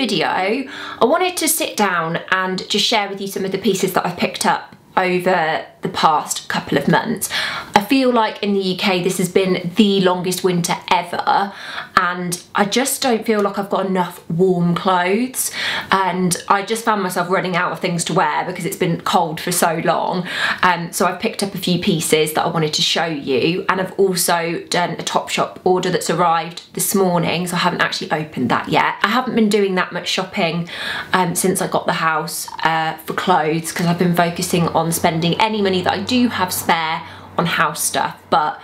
video, I wanted to sit down and just share with you some of the pieces that I've picked up over the past couple of months. I feel like in the UK this has been the longest winter ever. And I just don't feel like I've got enough warm clothes. And I just found myself running out of things to wear because it's been cold for so long. Um, so I've picked up a few pieces that I wanted to show you. And I've also done a Topshop order that's arrived this morning so I haven't actually opened that yet. I haven't been doing that much shopping um, since I got the house uh, for clothes because I've been focusing on spending any money that I do have spare on house stuff, but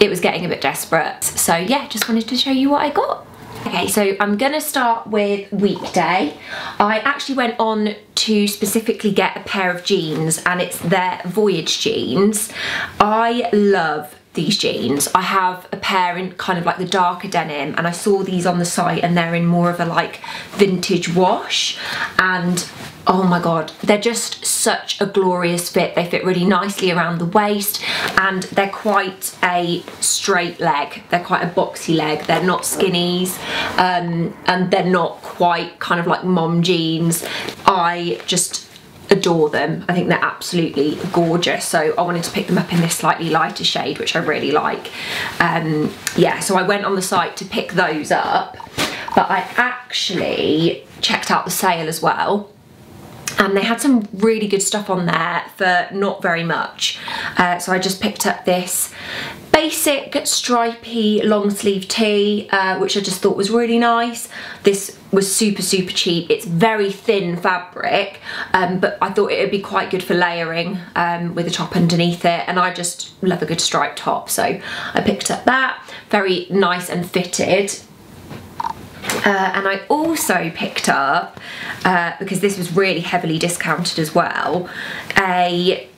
it was getting a bit desperate. So yeah, just wanted to show you what I got. Okay, so I'm gonna start with Weekday. I actually went on to specifically get a pair of jeans and it's their Voyage jeans. I love these jeans. I have a pair in kind of like the darker denim and I saw these on the site and they're in more of a like vintage wash and oh my god they're just such a glorious fit. They fit really nicely around the waist. And they're quite a straight leg. They're quite a boxy leg. They're not skinnies. Um, and they're not quite kind of like mom jeans. I just adore them. I think they're absolutely gorgeous. So I wanted to pick them up in this slightly lighter shade, which I really like. Um, yeah, so I went on the site to pick those up, but I actually checked out the sale as well and they had some really good stuff on there for not very much. Uh, so I just picked up this basic stripy long sleeve tee, uh, which I just thought was really nice. This was super, super cheap. It's very thin fabric, um, but I thought it would be quite good for layering um, with a top underneath it. And I just love a good striped top. So I picked up that, very nice and fitted. Uh, and I also picked up, uh, because this was really heavily discounted as well, a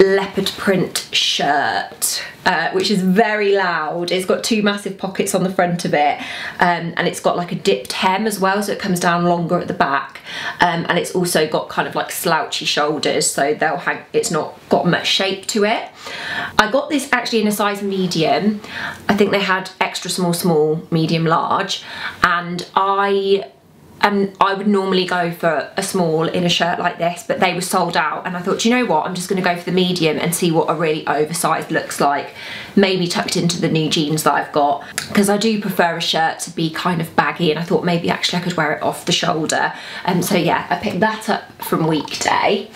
leopard print shirt uh, which is very loud. It's got two massive pockets on the front of it um, and it's got like a dipped hem as well so it comes down longer at the back. Um, and it's also got kind of like slouchy shoulders so they'll hang it's not got much shape to it. I got this actually in a size medium. I think they had extra small small medium large. And I and I would normally go for a small in a shirt like this but they were sold out. And I thought you know what? I'm just going to go for the medium and see what a really oversized looks like. Maybe tucked into the new jeans that I've got. Because I do prefer a shirt to be kind of baggy and I thought maybe actually I could wear it off the shoulder. And so yeah I picked that up from Weekday.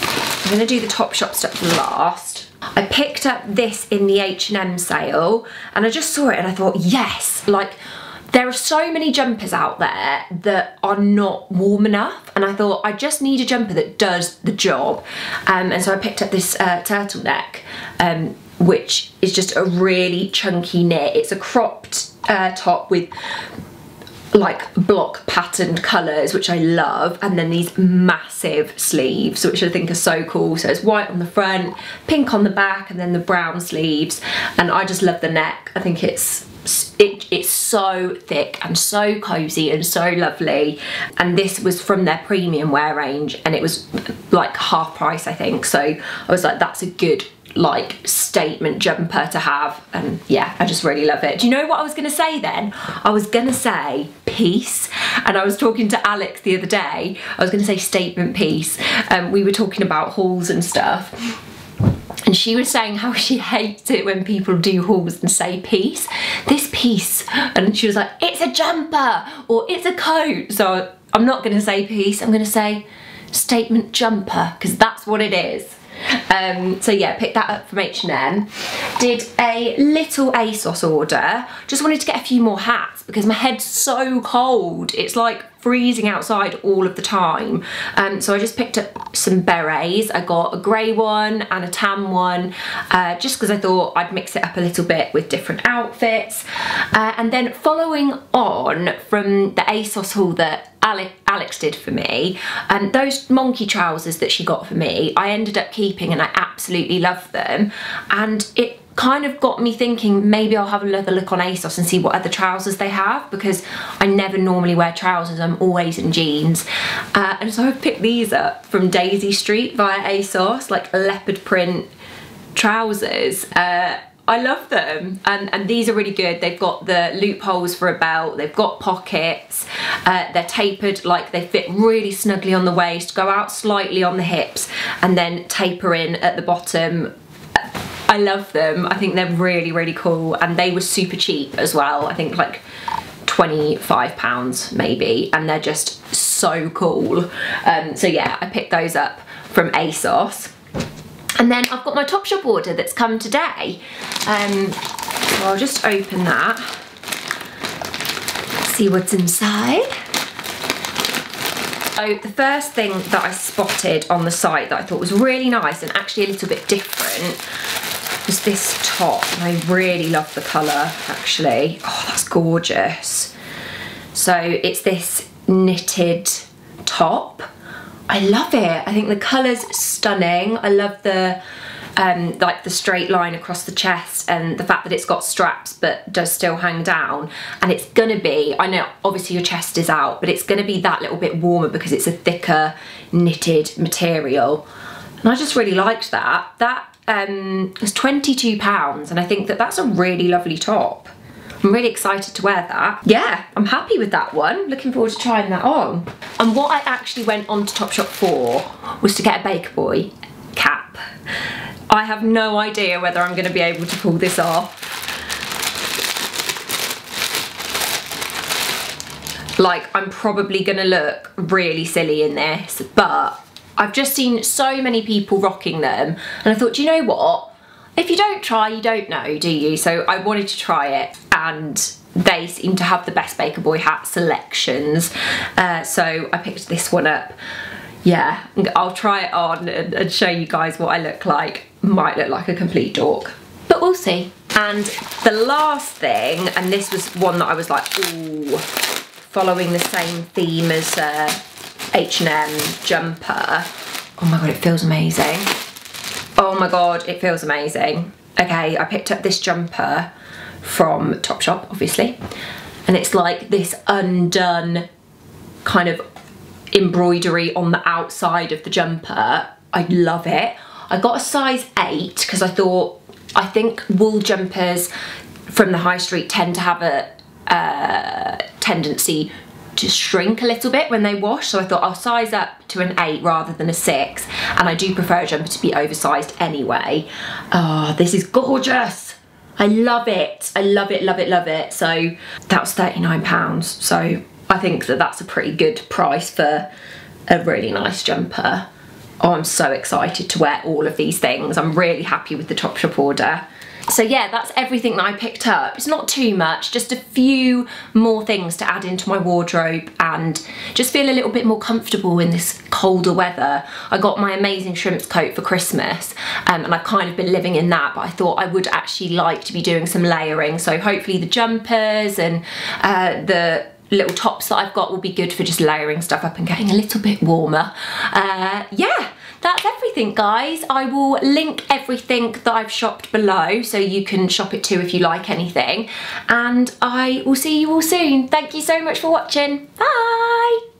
I'm going to do the Topshop stuff last. I picked up this in the H&M sale and I just saw it and I thought yes! Like there are so many jumpers out there that are not warm enough and I thought I just need a jumper that does the job. Um, and so I picked up this uh, turtleneck um, which is just a really chunky knit. It's a cropped uh, top with like block patterned colours which I love and then these massive sleeves which I think are so cool. So it's white on the front pink on the back and then the brown sleeves and I just love the neck. I think it's it, it's so thick and so cozy and so lovely. And this was from their premium wear range and it was like half price I think. So I was like that's a good like statement jumper to have. And yeah I just really love it. Do you know what I was gonna say then? I was gonna say piece and I was talking to Alex the other day. I was gonna say statement piece um, we were talking about hauls and stuff and she was saying how she hates it when people do hauls and say piece. This piece, and she was like, it's a jumper or it's a coat. So I'm not gonna say piece, I'm gonna say statement jumper because that's what it is. Um, so yeah, picked that up from H&M. Did a little ASOS order. Just wanted to get a few more hats because my head's so cold. It's like freezing outside all of the time. Um, so I just picked up some berets. I got a grey one and a tan one, uh, just because I thought I'd mix it up a little bit with different outfits. Uh, and then following on from the ASOS haul that Alex did for me, and those Monki trousers that she got for me, I ended up keeping and I absolutely love them. And it kind of got me thinking maybe I'll have another look on ASOS and see what other trousers they have because I never normally wear trousers, I'm always in jeans. Uh, and so I picked these up from Daisy Street via ASOS, like leopard print trousers. Uh, I love them. And, and these are really good. They've got the loopholes for a belt, they've got pockets, uh, they're tapered like they fit really snugly on the waist, go out slightly on the hips, and then taper in at the bottom I love them. I think they're really, really cool. And they were super cheap as well. I think like 25 pounds maybe. And they're just so cool. Um, so yeah, I picked those up from ASOS. And then I've got my Topshop order that's come today. Um, so I'll just open that. See what's inside. So the first thing that I spotted on the site that I thought was really nice and actually a little bit different was this top. I really love the colour actually. Oh, that's gorgeous. So it's this knitted top. I love it. I think the colour's stunning. I love the um, like the straight line across the chest and the fact that it's got straps but does still hang down and it's gonna be I know obviously your chest is out but it's gonna be that little bit warmer because it's a thicker knitted material and I just really liked that that um, was 22 pounds and I think that that's a really lovely top. I'm really excited to wear that. Yeah, I'm happy with that one. Looking forward to trying that on. And what I actually went on to Topshop for was to get a Baker Boy cap. I have no idea whether I'm gonna be able to pull this off. Like, I'm probably gonna look really silly in this, but I've just seen so many people rocking them and I thought, do you know what? If you don't try, you don't know, do you? So I wanted to try it and they seem to have the best Baker Boy hat selections. Uh, so I picked this one up. Yeah, I'll try it on and, and show you guys what I look like. Might look like a complete dork, but we'll see. And the last thing, and this was one that I was like, ooh, following the same theme as H&M jumper. Oh my god, it feels amazing. Oh my god, it feels amazing. Okay, I picked up this jumper from Topshop, obviously. And it's like this undone kind of embroidery on the outside of the jumper. I love it. I got a size 8 because I thought, I think wool jumpers from the high street tend to have a uh, tendency to shrink a little bit when they wash so I thought I'll size up to an 8 rather than a 6 and I do prefer a jumper to be oversized anyway. Oh, this is gorgeous! I love it. I love it, love it, love it. So that was £39 so I think that that's a pretty good price for a really nice jumper. Oh, I'm so excited to wear all of these things. I'm really happy with the Topshop order. So yeah, that's everything that I picked up. It's not too much, just a few more things to add into my wardrobe and just feel a little bit more comfortable in this colder weather. I got my amazing Shrimps coat for Christmas um, and I've kind of been living in that, but I thought I would actually like to be doing some layering. So hopefully the jumpers and uh, the little tops that I've got will be good for just layering stuff up and getting a little bit warmer. Uh, yeah, that's everything guys. I will link everything that I've shopped below so you can shop it too if you like anything. And I will see you all soon. Thank you so much for watching. Bye!